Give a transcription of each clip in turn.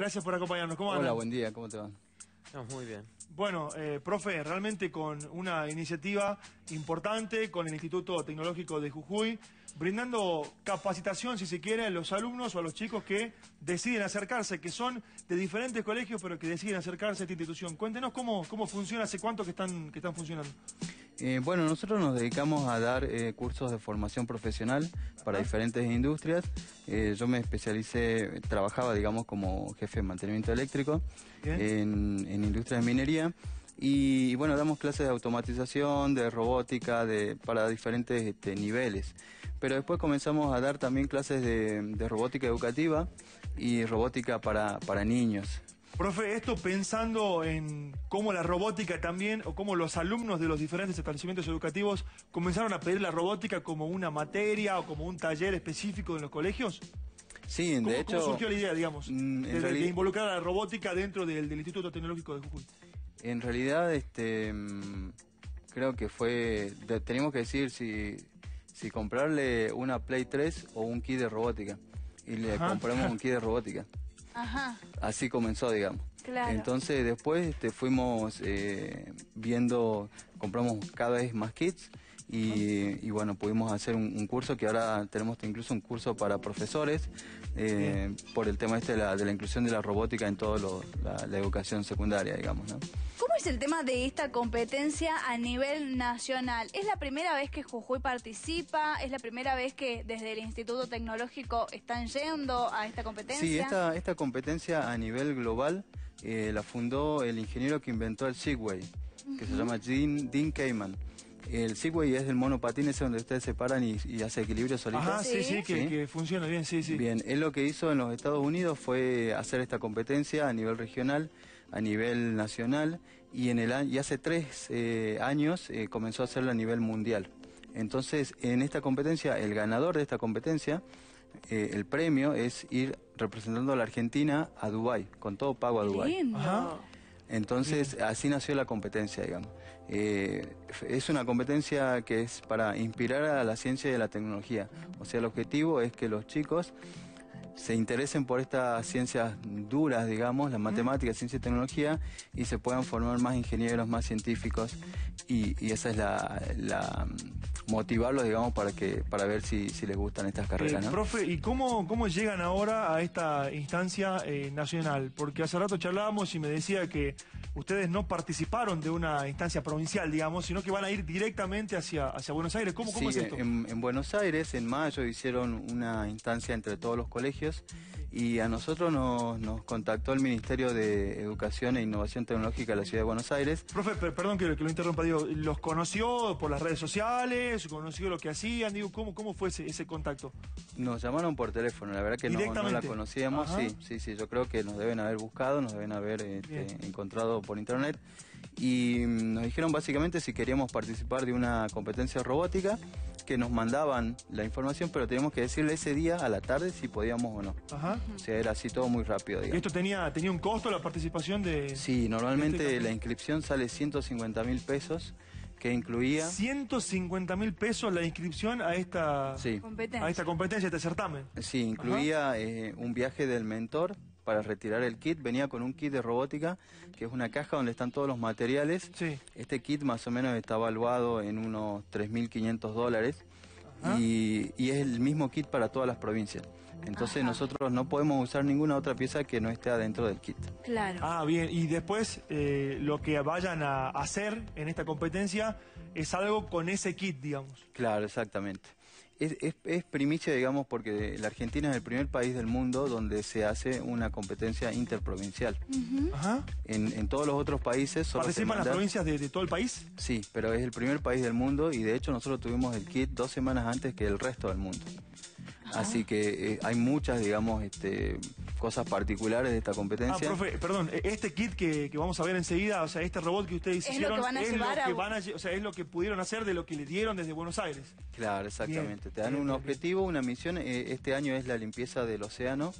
Gracias por acompañarnos. ¿Cómo Hola, andan? buen día, ¿cómo te va? Estamos muy bien. Bueno, eh, profe, realmente con una iniciativa importante con el Instituto Tecnológico de Jujuy, brindando capacitación, si se quiere, a los alumnos o a los chicos que deciden acercarse, que son de diferentes colegios, pero que deciden acercarse a esta institución. Cuéntenos cómo, cómo funciona, hace cuánto que están, que están funcionando. Eh, bueno, nosotros nos dedicamos a dar eh, cursos de formación profesional para diferentes industrias. Eh, yo me especialicé, trabajaba, digamos, como jefe de mantenimiento eléctrico en, en industrias de minería. Y, bueno, damos clases de automatización, de robótica, de, para diferentes este, niveles. Pero después comenzamos a dar también clases de, de robótica educativa y robótica para, para niños. Profe, esto pensando en cómo la robótica también, o cómo los alumnos de los diferentes establecimientos educativos comenzaron a pedir la robótica como una materia o como un taller específico en los colegios. Sí, ¿Cómo, de cómo hecho... surgió la idea, digamos, mm, de, involucrar a la robótica dentro del, del Instituto Tecnológico de Jujuy? En realidad, este, mm, creo que fue, te- teníamos que decir si, si comprarle una Play 3 o un kit de robótica. Y le Ajá. compramos un kit de robótica. Ajá, Así comenzó, digamos. Claro. Entonces después este, fuimos eh, viendo, compramos cada vez más kits y, y bueno, pudimos hacer un, un curso que ahora tenemos incluso un curso para profesores eh, por el tema este de la, de la inclusión de la robótica en toda la, la educación secundaria, digamos, ¿no? ¿Cómo es el tema de esta competencia a nivel nacional? ¿Es la primera vez que Jujuy participa? ¿Es la primera vez que desde el Instituto Tecnológico están yendo a esta competencia? Sí, esta, esta competencia a nivel global eh, la fundó el ingeniero que inventó el Segway, que se llama Dean, Dean Kamen. El Segway es el monopatín ese donde ustedes se paran y, y hace equilibrio solito. Ajá, sí, sí, Sí. que, Sí. que funciona bien, sí, sí. Bien, él lo que hizo en los Estados Unidos fue hacer esta competencia a nivel regional, a nivel nacional y en el a- y hace tres eh, años eh, comenzó a hacerlo a nivel mundial. Entonces, en esta competencia, el ganador de esta competencia, eh, el premio es ir representando a la Argentina a Dubái, con todo pago a Dubái. Entonces, así nació la competencia, digamos. Eh, es una competencia que es para inspirar a la ciencia y a la tecnología. O sea, el objetivo es que los chicos se interesen por estas ciencias duras, digamos, la matemática, ciencia y tecnología, y se puedan formar más ingenieros, más científicos, y, y esa es la, la, motivarlos, digamos, para que para ver si, si les gustan estas carreras, Eh, ¿no? Profe, ¿y cómo, cómo llegan ahora a esta instancia eh, nacional? Porque hace rato charlábamos y me decía que ustedes no participaron de una instancia provincial, digamos, sino que van a ir directamente hacia, hacia Buenos Aires. ¿Cómo, cómo Sí, es esto? En, en Buenos Aires, en mayo, hicieron una instancia entre todos los colegios y a nosotros nos, nos contactó el Ministerio de Educación e Innovación Tecnológica de la Ciudad de Buenos Aires. Profe, per- perdón que, que lo interrumpa, digo, ¿los conoció por las redes sociales? ¿Conoció lo que hacían? Digo, ¿cómo, cómo fue ese, ese contacto? Nos llamaron por teléfono, la verdad que no, no la conocíamos, Ajá. sí, sí, sí, yo creo que nos deben haber buscado, nos deben haber este, encontrado por internet y nos dijeron básicamente si queríamos participar de una competencia robótica, que nos mandaban la información, pero teníamos que decirle ese día a la tarde si podíamos o no. Ajá. O sea, era así todo muy rápido, ¿Y digamos. esto tenía, tenía un costo la participación de...? Sí, normalmente Este- la inscripción sale 150 mil pesos, que incluía... 150 mil pesos la inscripción a esta, Sí. Competencia. a esta competencia, a este certamen. Sí, incluía eh, un viaje del mentor para retirar el kit. Venía con un kit de robótica, que es una caja donde están todos los materiales. Sí. Este kit más o menos está evaluado en unos 3.500 dólares. Y es el mismo kit para todas las provincias. Entonces nosotros no podemos usar ninguna otra pieza que no esté adentro del kit. Claro. Ah, bien. Y después eh, lo que vayan a hacer en esta competencia es algo con ese kit, digamos. Claro, exactamente. Es, es- es primicia, digamos, porque la Argentina es el primer país del mundo donde se hace una competencia interprovincial. Ajá. En, en todos los otros países solo ¿Participan las provincias de, de todo el país? Sí, pero es el primer país del mundo y de hecho nosotros tuvimos el kit dos semanas antes que el resto del mundo. Así que eh, hay muchas, digamos, este, cosas particulares de esta Ah, competencia. profe, perdón, eh, este kit que, que vamos a ver enseguida, o sea, este robot que ustedes Es lo hicieron, que van a es llevar lo a- que van a lle- o sea, es lo que pudieron hacer de lo que le dieron desde Buenos Aires. Claro, exactamente. Bien, Te dan bien, un bien, objetivo, una misión. eh, este año es la limpieza del océano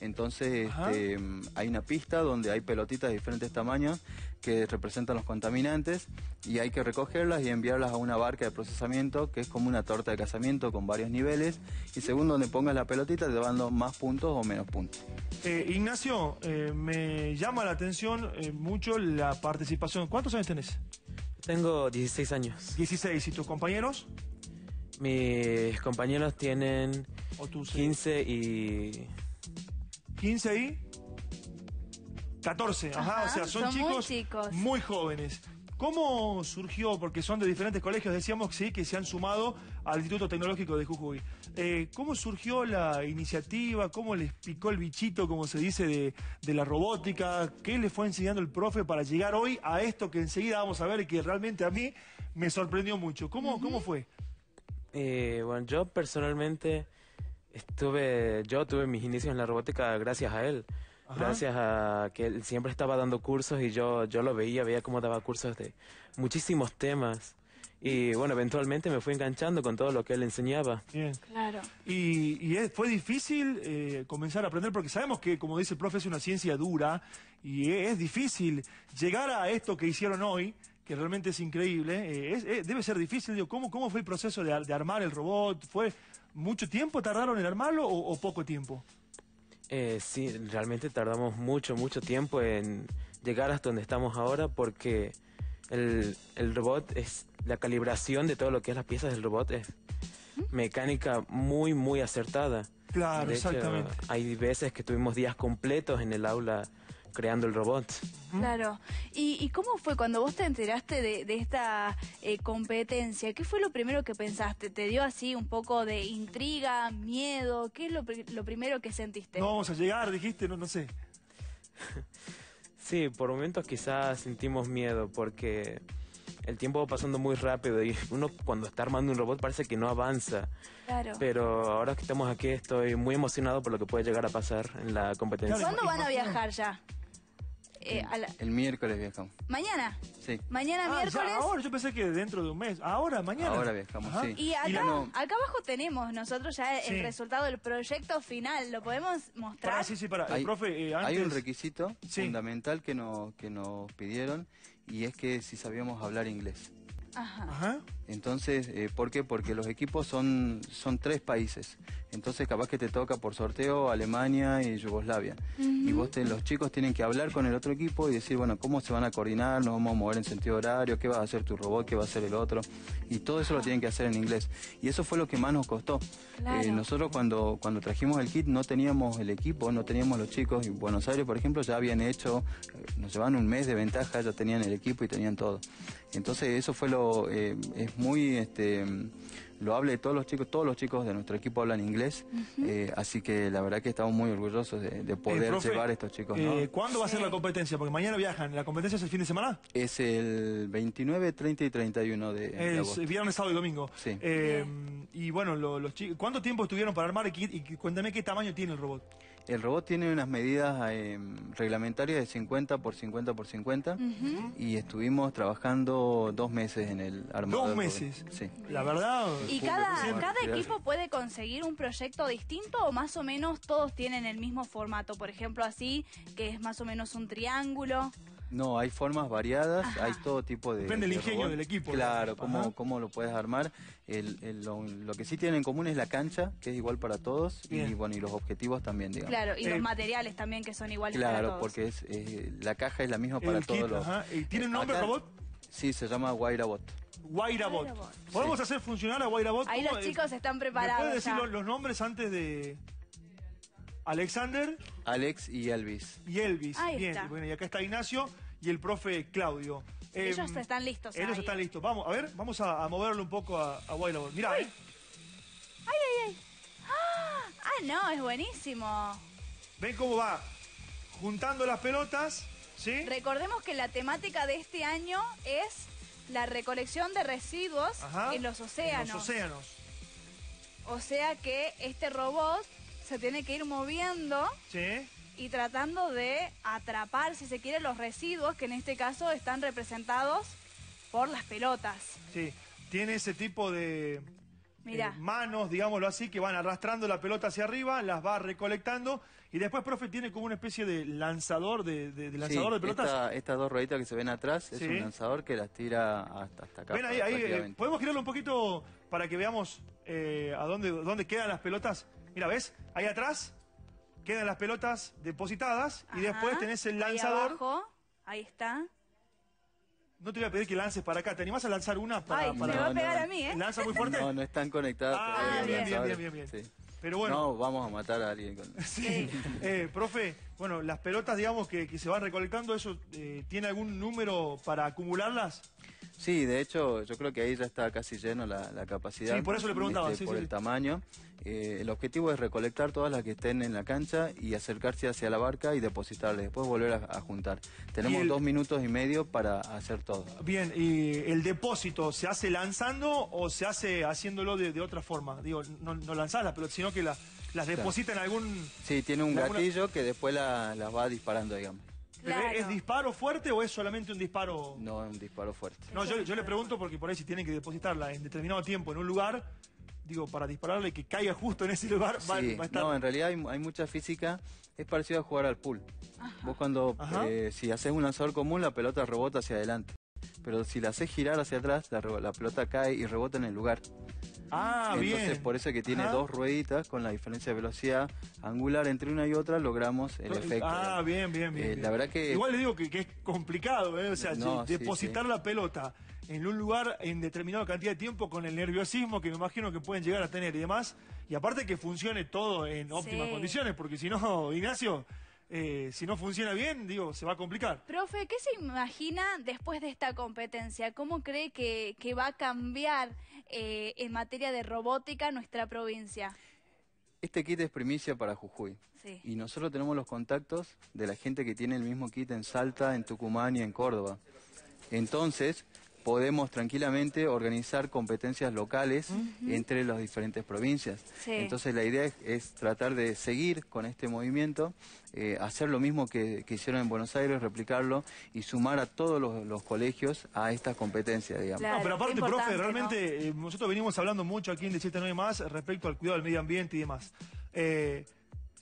Entonces este, hay una pista donde hay pelotitas de diferentes tamaños que representan los contaminantes y hay que recogerlas y enviarlas a una barca de procesamiento que es como una torta de casamiento con varios niveles y según donde pongas la pelotita te van dando más puntos o menos puntos. Eh, Ignacio, eh, me llama la atención eh, mucho la participación. ¿Cuántos años tenés? Tengo 16 años. 16. ¿Y tus compañeros? Mis compañeros tienen ¿O tus, eh, 15 y 15 y 14, ajá, Ajá, o sea, son, son muy chicos, muy jóvenes. ¿Cómo surgió? Porque son de diferentes colegios, decíamos sí, que se han sumado al Instituto Tecnológico de Jujuy. Eh, ¿Cómo surgió la iniciativa? ¿Cómo les picó el bichito, como se dice, de, de la robótica? ¿Qué les fue enseñando el profe para llegar hoy a esto que enseguida vamos a ver y que realmente a mí me sorprendió mucho? ¿Cómo, ¿cómo fue? Eh, bueno, yo personalmente estuve, yo tuve mis inicios en la robótica gracias a él, Ajá. gracias a que él siempre estaba dando cursos y yo, yo lo veía, veía cómo daba cursos de muchísimos temas y bueno, eventualmente me fui enganchando con todo lo que él enseñaba. Bien. Claro. Y, y es- fue difícil eh, comenzar a aprender porque sabemos que, como dice el profe, es una ciencia dura y es, difícil llegar a esto que hicieron hoy, que realmente es increíble. eh, es- es- debe ser difícil. Digo, ¿cómo, ¿Cómo fue el proceso de, ar- de armar el robot? ¿Fue mucho tiempo tardaron en armarlo o, o poco tiempo? Eh, sí, realmente tardamos mucho, mucho tiempo en llegar hasta donde estamos ahora porque el, el robot es la calibración de todo lo que es las piezas del robot es mecánica muy, muy acertada. Claro, De hecho, exactamente. hay veces que tuvimos días completos en el aula creando el robot. Claro. ¿Y, y cómo fue cuando vos te enteraste de, de esta eh, competencia? ¿Qué fue lo primero que pensaste? ¿Te dio así un poco de intriga, miedo? ¿Qué es lo, lo primero que sentiste? No vamos a llegar, dijiste, no, no sé. Sí, por momentos quizás sentimos miedo porque el tiempo va pasando muy rápido y uno cuando está armando un robot parece que no avanza. Claro. Pero ahora que estamos aquí estoy muy emocionado por lo que puede llegar a pasar en la competencia. Claro. ¿Cuándo van a viajar ya? Eh, a la- El miércoles viajamos. ¿Mañana? Sí. ¿Mañana Ah, ya, miércoles? ahora yo pensé que dentro de un mes. Ahora, mañana. Ahora viajamos, Ajá. sí. Y acá, la- acá abajo tenemos nosotros ya el Sí. resultado del proyecto final. ¿Lo podemos mostrar? Pará, sí, sí, para. Hay, profe, eh, hay un antes- requisito Sí. fundamental que nos, que nos pidieron y es que si sabíamos hablar inglés. Ajá. Ajá. Entonces, eh, ¿por qué? Porque los equipos son, son tres países. Entonces, capaz que te toca por sorteo Alemania y Yugoslavia. Y vos te- los chicos tienen que hablar con el otro equipo y decir, bueno, ¿cómo se van a coordinar? ¿Nos vamos a mover en sentido horario? ¿Qué va a hacer tu robot? ¿Qué va a hacer el otro? Y todo eso lo tienen que hacer en inglés. Y eso fue lo que más nos costó. Claro. Eh, nosotros cuando, cuando trajimos el kit no teníamos el equipo, no teníamos los chicos. En Buenos Aires, por ejemplo, ya habían hecho, eh, nos llevaban un mes de ventaja, ya tenían el equipo y tenían todo. Entonces eso fue lo, eh, es muy, este, lo hable de todos los chicos, todos los chicos de nuestro equipo hablan inglés, eh, así que la verdad que estamos muy orgullosos de, de poder Eh, profe, llevar a estos chicos. ¿no? eh, ¿Cuándo va a ser la competencia? Porque mañana viajan. ¿La competencia es el fin de semana? Es el 29, 30 y 31 de, de agosto. viernes, sábado y domingo. Sí. Eh, y bueno, lo- los chicos, ¿cuánto tiempo estuvieron para armar? Y, y cuéntame qué tamaño tiene el robot. El robot tiene unas medidas eh, reglamentarias de 50 por 50 por 50 y estuvimos trabajando dos meses en el armado. ¿Dos meses? Sí. La verdad. ¿Y cada, cada equipo puede conseguir un proyecto distinto o más o menos todos tienen el mismo formato? Por ejemplo, así, que es más o menos un triángulo. No, hay formas variadas, Ajá. hay todo tipo de. Depende del de ingenio robot. del equipo, Claro, cómo, cómo lo puedes armar. El, el- lo, lo que sí tienen en común es la cancha, que es igual para todos, y bueno, y los objetivos también, digamos. Claro, y Eh, los materiales también que son iguales para Claro, todos. porque es, eh, la caja es la misma para el todos kit, los. ajá. ¿Y ¿Tiene un nombre Acá- robot? Sí, se llama. Guairabot. Guairabot. ¿Podemos hacer funcionar a Guairabot? Ahí ¿Cómo los es? chicos están ¿Me preparados. puedes decir los nombres antes de Alexander Alex y Elvis. y Elvis? Ahí Bien, está. bueno, y acá está Ignacio y el profe Claudio. Eh, Ellos están listos. Ellos ahí. están listos. Vamos, a ver, vamos a, a moverlo un poco a, a Guairabot. Mirá, eh. Ah, no, es buenísimo. Ven cómo va juntando las pelotas, ¿sí? Recordemos que la temática de este año es la recolección de residuos Ajá. en los océanos. En los océanos. O sea que este robot se tiene que ir moviendo ¿Sí? y tratando de atrapar, si se quiere, los residuos que en este caso están representados por las pelotas. Sí. Tiene ese tipo de, Mirá. eh, manos, digámoslo así, que van arrastrando la pelota hacia arriba, las va recolectando y después, profe, tiene como una especie de lanzador de, de- de lanzador Sí, de pelotas. esta- estas dos rueditas que se ven atrás es Sí. un lanzador que las tira hasta, hasta acá. Ven ahí, ahí, eh, podemos girarlo un poquito para que veamos eh, a dónde, dónde quedan las pelotas. Mira, ¿ves? Ahí atrás quedan las pelotas depositadas y Ajá. después tenés el Ahí lanzador. abajo, ahí está. No te voy a pedir que lances para acá. ¿Te animás a lanzar una para...? Ay, para- me va a pegar no. a mí, ¿eh? ¿Lanza muy fuerte? No, no están conectadas Ah, todavía bien, bien, bien, bien, bien. Sí. Pero bueno, No, vamos a matar a alguien con... sí. Eh, profe, bueno, las pelotas, digamos, que, que se van recolectando, ¿eso eh, tiene algún número para acumularlas? Sí, de hecho, yo creo que ahí ya está casi lleno la, la capacidad. Sí, por eso le preguntaba, este, sí, por sí, el sí. tamaño. Eh, el objetivo es recolectar todas las que estén en la cancha y acercarse hacia la barca y depositarles, después volver a, a juntar. Tenemos el- dos minutos y medio para hacer todo. Bien, ¿y el depósito se hace lanzando o se hace haciéndolo de, de otra forma? Digo, no, no lanzás las pelotas, sino que la- las deposita en algún... Sí, tiene un ¿De alguna- gatillo que después la- las va disparando, digamos. Pero Claro. ¿Es disparo fuerte o es solamente un disparo...? No es un disparo fuerte. No, yo, yo le pregunto porque por ahí si tienen que depositarla en determinado tiempo en un lugar, digo, para dispararle que caiga justo en ese lugar, va, Sí, va a estar... no, en realidad hay, hay mucha física. Es parecido a jugar al pool. Vos cuando, eh, si haces un lanzador común, la pelota rebota hacia adelante. Pero si la haces girar hacia atrás, la, la pelota cae y rebota en el lugar. Ah, Entonces, bien. por eso que tiene Ajá. dos rueditas, con la diferencia de velocidad angular entre una y otra, logramos el efecto. Ah, bien, bien, bien. Eh, bien. la verdad que- Igual le digo que, que es complicado, ¿eh? O sea, No, de- sí, depositar sí. la pelota en un lugar en determinada cantidad de tiempo con el nerviosismo que me imagino que pueden llegar a tener y demás. Y aparte que funcione todo en óptimas Sí. condiciones, porque si no, Ignacio, eh, si no funciona bien, digo, se va a complicar. Profe, ¿qué se imagina después de esta competencia? ¿Cómo cree que, que va a cambiar eh, en materia de robótica nuestra provincia? Este kit es primicia para Jujuy. Sí. Y nosotros tenemos los contactos de la gente que tiene el mismo kit en Salta, en Tucumán y en Córdoba. Entonces, podemos tranquilamente organizar competencias locales entre las diferentes provincias. Sí. Entonces, la idea es, es tratar de seguir con este movimiento, eh, hacer lo mismo que, que hicieron en Buenos Aires, replicarlo y sumar a todos los, los colegios a estas competencias, digamos. Claro, no, pero aparte, profe, realmente eh, nosotros venimos hablando mucho aquí en De 79 más respecto al cuidado del medio ambiente y demás. Eh,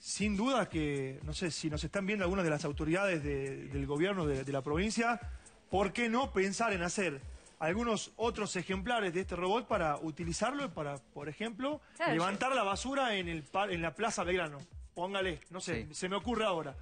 sin duda que, no sé, si nos están viendo algunas de las autoridades de- del gobierno de, de la provincia, ¿por qué no pensar en hacer algunos otros ejemplares de este robot para utilizarlo y para, por ejemplo, Claro, levantar la basura en, el, par- en la Plaza Belgrano? Póngale, no sé, Sí. se me ocurre ahora.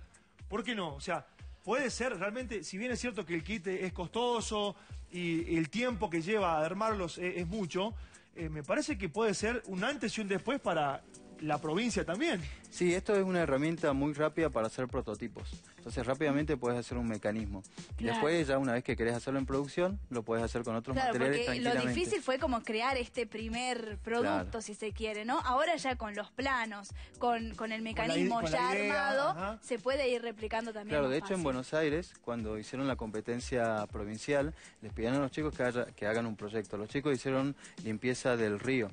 ¿Por qué no? O sea, puede ser realmente, si bien es cierto que el kit es costoso y el tiempo que lleva a armarlos es, es mucho, eh, me parece que puede ser un antes y un después para la provincia también. Sí, esto es una herramienta muy rápida para hacer prototipos. Entonces rápidamente puedes hacer un mecanismo. Y Claro. después ya una vez que querés hacerlo en producción, lo puedes hacer con otros Claro, materiales porque lo difícil fue como crear este primer producto, Claro. si se quiere, ¿no? Ahora ya con los planos, con, con el mecanismo con la ya idea, armado, ajá. se puede ir replicando también. Claro, de hecho en. Buenos Aires, cuando hicieron la competencia provincial, les pidieron a los chicos que, haya- que hagan un proyecto. Los chicos hicieron limpieza del río.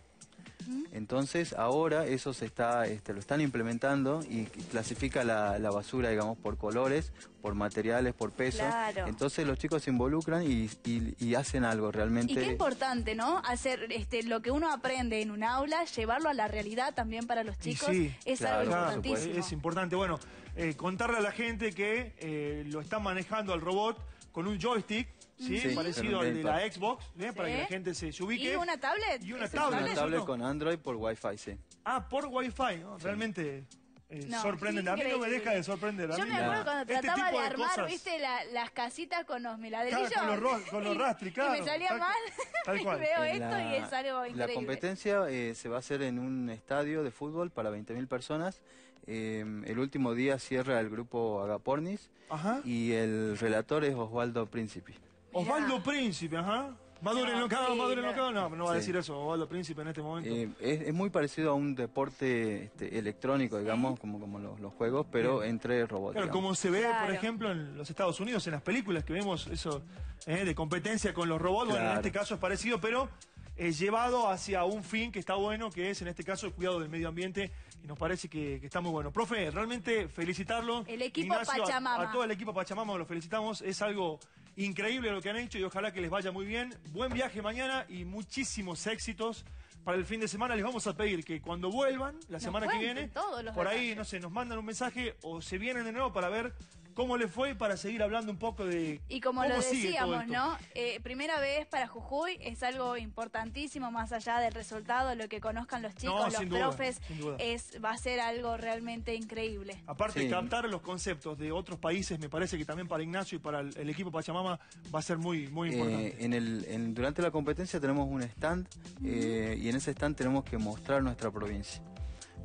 Entonces ahora eso se está, este, lo están implementando y clasifica la, la basura, digamos, por colores, por materiales, por peso. Claro. Entonces los chicos se involucran y, y- y hacen algo realmente. Y qué importante, ¿no? Hacer este, lo que uno aprende en un aula, llevarlo a la realidad también para los Y chicos, sí, es claro, algo por importantísimo. es importante. Bueno, eh, contarle a la gente que eh, lo están manejando al robot con un joystick, ¿sí? Sí, parecido al de la Xbox, ¿bien? para que la gente se, se ubique. ¿Y una tablet? Y una ¿Es el tablet. Una ¿eso tablet no? con Android por Wi-Fi, sí. Ah, por Wi-Fi, ¿no? Realmente eh, No, sorprendente. A mí no me deja de sorprender. a Yo mí me la- acuerdo cuando este trataba tipo de armar, cosas. viste, la- las casitas con los miladrillos. Claro, con los ro- con los Y- rastri, Y claro, me salía tal- mal. tal cual. y veo En esto y es algo La increíble. competencia eh, se va a hacer en un estadio de fútbol para 20.000 personas. Eh, el último día cierra el grupo Agapornis Ajá. y el relator es Osvaldo Príncipe. Osvaldo Príncipe, ajá. Maduren No, sí, maduren no. local. No, no va a decir eso, Osvaldo Príncipe en este momento. Eh, es, es muy parecido a un deporte este, electrónico, digamos, como, como los, los juegos, pero entre robots. Claro, digamos. como se ve, Claro. por ejemplo, en los Estados Unidos, en las películas que vemos eso eh, de competencia con los robots, bueno, en este caso es parecido, pero es llevado hacia un fin que está bueno, que es en este caso el cuidado del medio ambiente, y nos parece que, que está muy bueno. Profe, realmente felicitarlo. El equipo a- Pachamama. A, todo el equipo Pachamama lo felicitamos, es algo increíble lo que han hecho y ojalá que les vaya muy bien. Buen viaje mañana y muchísimos éxitos para el fin de semana. Les vamos a pedir que cuando vuelvan, la semana que viene, por ahí, no sé, nos mandan un mensaje o se vienen de nuevo para ver cómo les fue para seguir hablando un poco de Y como cómo lo decíamos. ¿no? Eh, primera vez para Jujuy es algo importantísimo, más allá del resultado, lo que conozcan los chicos, No, los sin duda, profes, sin duda. es va a ser algo realmente increíble. Aparte, Sí. captar los conceptos de otros países, me parece que también para Ignacio y para el, el equipo Pachamama va a ser muy, muy importante. Eh, en el, en- durante la competencia tenemos un stand eh, y en ese stand tenemos que mostrar nuestra provincia.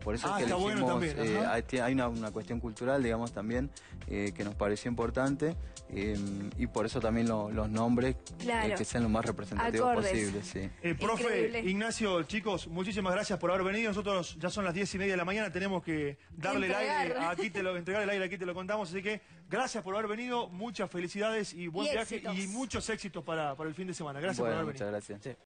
Por eso Ah, es que está bueno elegimos, también, eh, hay, hay una, una cuestión cultural, digamos, también, eh, que nos pareció importante eh, y por eso también lo- los nombres Claro. eh, que sean lo más representativos Acordes. posible. Sí. Eh, profe Increíble. Ignacio, chicos, muchísimas gracias por haber venido. Nosotros ya son las diez y media de la mañana, tenemos que darle el Entregar. aire, aquí te lo, entregar el aire, aquí te lo contamos. Así que gracias por haber venido, muchas felicidades y buen Y viaje éxitos. y muchos éxitos para, para el fin de semana. Gracias Bueno, por haber venido. muchas gracias. Sí.